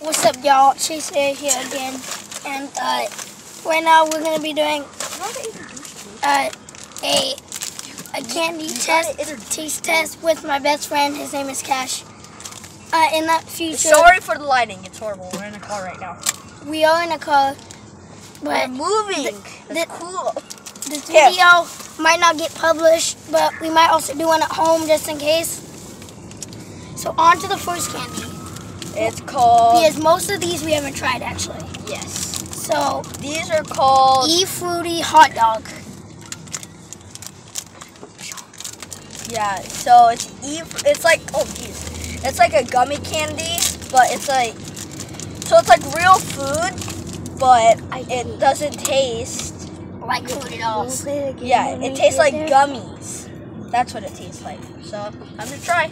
What's up, y'all? Chase Berry here again, and uh, right now we're gonna be doing uh, a a candy test, taste test with my best friend. His name is Cash. Uh, in that future, Sorry for the lighting. It's horrible. We're in a car right now. we are in a car, but... We're moving. the- That's cool. this Yeah. video might not get published, but we might also do one at home just in case. So on to the first candy. It's called. Because most of these we haven't tried actually. Yes. So These are called. E fruity hot dog. Yeah. So it's e. It's like oh geez. It's like a gummy candy, but it's like. So it's like real food, but it doesn't taste. Like food at all. Yeah, it tastes like gummies. That's what it tastes like. So I'm gonna try.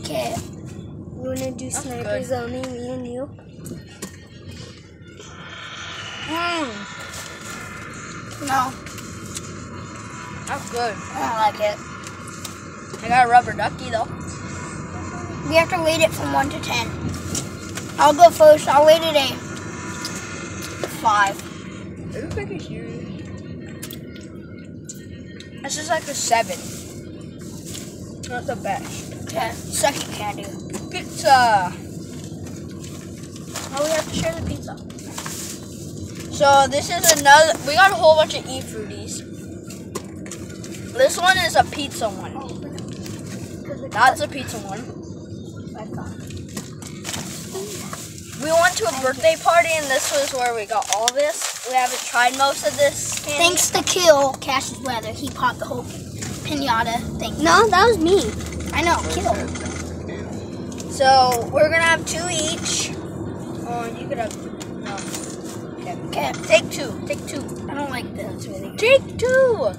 Okay. You wanna do That's snipers good. only, me and you? Mmm. No, That's good. I don't like it. I got a rubber ducky though. We have to rate it from 1 to 10. I'll go first. I'll rate it a 5. Are you freaking serious? This is like a seven. Not the best. Okay. Second candy. Pizza. Oh, we have to share the pizza. So this is another. We got a whole bunch of e fruities. This one is a pizza one. That's a pizza one. We went to a birthday party and this was where we got all this. We haven't tried most of this candy. Thanks to Kill, Cash's brother, he popped the whole pinata thing. No, that was me. I know, Kill. So we're gonna have two each. Oh, you could have. No. Okay. Okay. Take two. Take two. I don't like this really. Take two.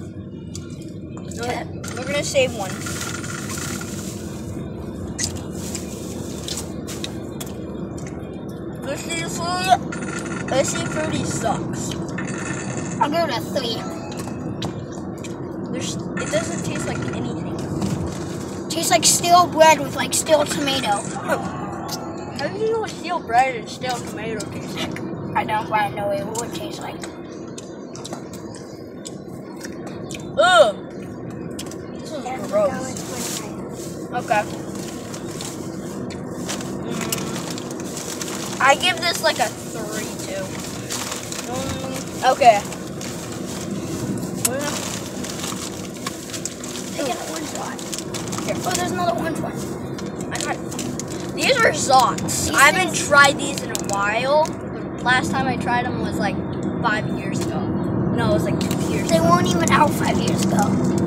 Okay. We're gonna save one. This is fruity. This is fruity sucks. I'll give it a 3. There's. It doesn't taste like anything. Tastes like stale bread with like stale tomato. How do you know what stale bread and stale tomato taste like? I don't want to know what it would taste like. Ugh. This is gross. Okay. Mm, I give this like a three 2. Mm, okay. Take an orange one. Here. Oh, there's another orange one. I got these are Zotz. These I haven't things- tried these in a while. The last time I tried them was like five years ago. No, it was like two years. They weren't even out five years ago.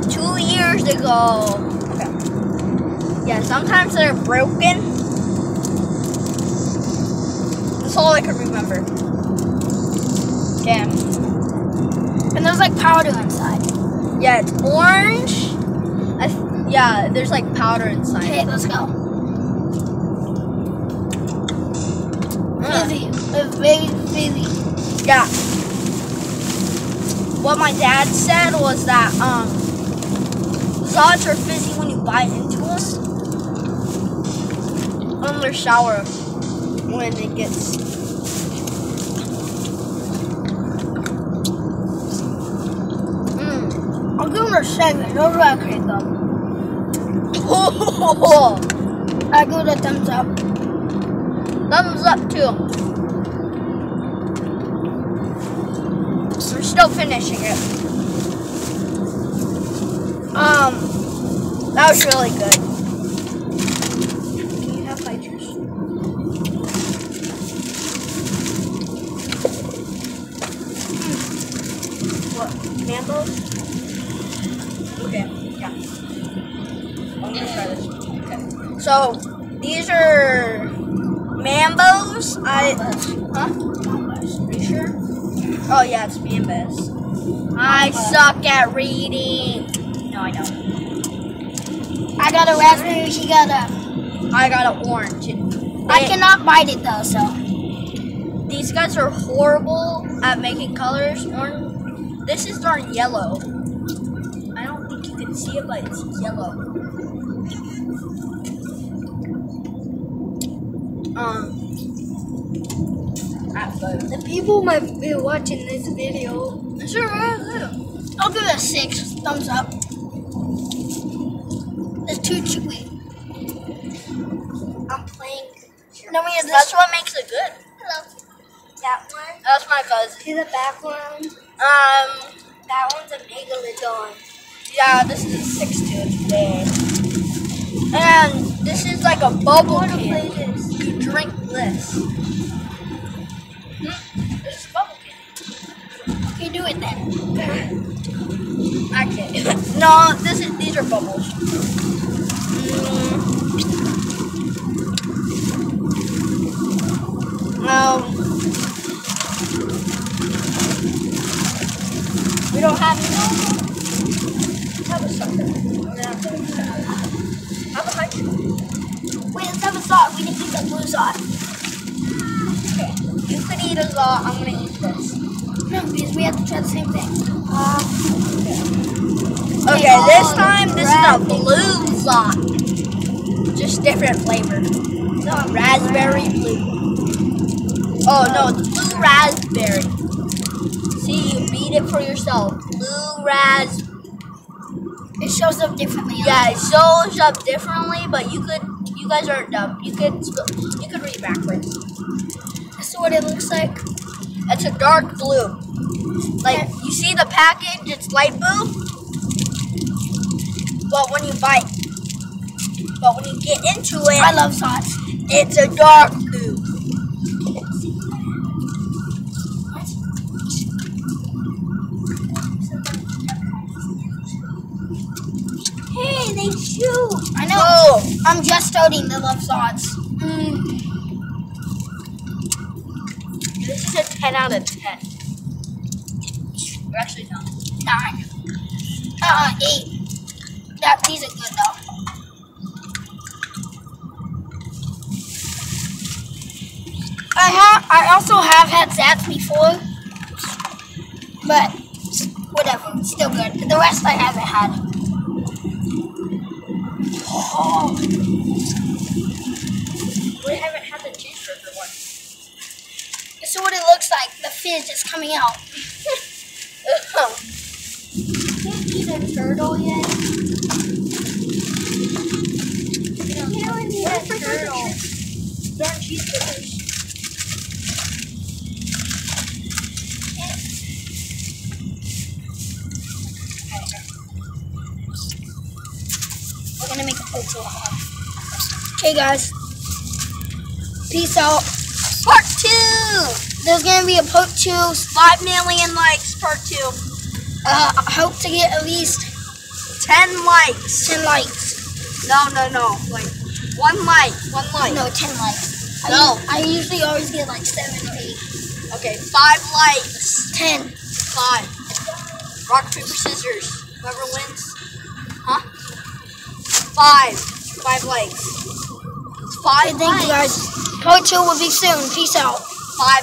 Two years ago. Okay. Yeah, sometimes they're broken. That's all I can remember. Yeah. And there's like powder inside. Yeah, it's orange. Yeah, there's like powder inside. Okay, let's go. Fizzy. It's very fizzy. Yeah. What my dad said was that um, Zotz are fizzy when you bite into them. On their sour when it gets. Mm. I'll give them a seven. Those are actually I give it a thumbs up. Thumbs up too. So We're still finishing it. Um, that was really good. Can you have my juice? What? Mangoes? Okay, yeah. So, these are Mambos. I. Huh? Are you sure? Oh, yeah, it's Mambos. I suck at reading. No, I don't. I got a raspberry. He got a. I got an orange. I cannot bite it though, so. These guys are horrible at making colors. Orange. This is darn yellow. I don't think you can see it, but it's yellow. Um. The people might be watching this video. Sure. I'll give it a six thumbs up. It's too chewy. I'm playing. No, we have this. That's what makes it good. Hello. That one. That's my cousin. See the background? Um. That one's a megalodon. Yeah, this is a six two today. And this is like a bubble drink this. Hmm? This is bubble can. You do it then. I can't do it. No, this is these are bubbles. Mm. Um. We don't have any. Have a sucker. Have a hike. Wait, let's have a thought. We can the blue side. Okay. You could eat a lot. I'm gonna eat this. No, because we have to try the same thing. Um, okay, oh, this time this is a blue zot. Just different flavor. Raspberry blue. Oh no, it's blue raspberry. See, you beat it for yourself. Blue ras. It shows up differently. Yeah, it shows up differently, but you could. You guys aren't dumb. You could. sp- You could read backwards. This is what it looks like. It's a dark blue. Like you see the package, it's light blue. But when you bite, but when you get into it, I love sauce. It's a dark blue. Hey, they shoot. I'm just starting the love sauce. Mm. this is a 10 out of 10. Or actually, no. Nine. Uh, eight. That these are good though. I have. I also have had Zotz before, but whatever. Still good. The rest I haven't had. Oh, We haven't had the cheeseburger one. this is what it looks like. The fizz is coming out. Can't eat a turtle yet. Can't eat a turtle. Darn cheeseburgers. We're gonna make a photo of Okay, guys. Peace out. Part two! There's gonna be a part two. 5 million likes, part two. Uh, I hope to get at least 10 likes. 10 likes. No, no, no. Like, one like. One like. No, 10 likes. I No. us- I usually always get like 7 or 8. Okay, 5 likes. 10. 5. Rock, paper, scissors. Whoever wins. Huh? 5. 5 likes. It's 5 Okay, thank you guys. Part two will be soon. Peace out.